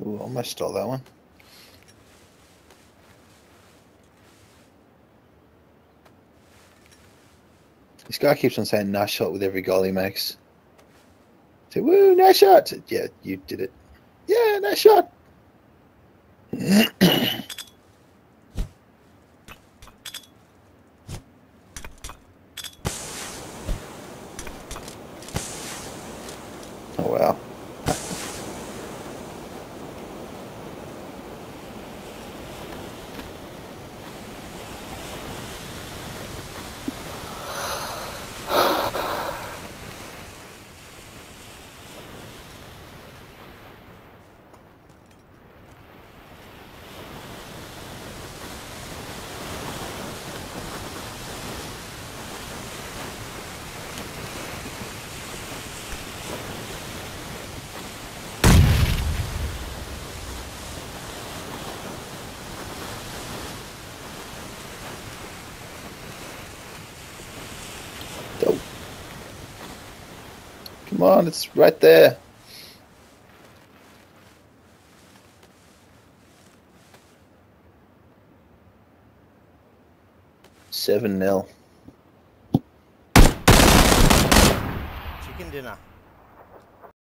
Ooh, almost stole that one. This guy keeps on saying nice shot with every goal he makes. Say, woo, nice shot. Yeah, you did it. Yeah, nice shot. oh, wow. Come on, it's right there. Seven nil. Chicken dinner.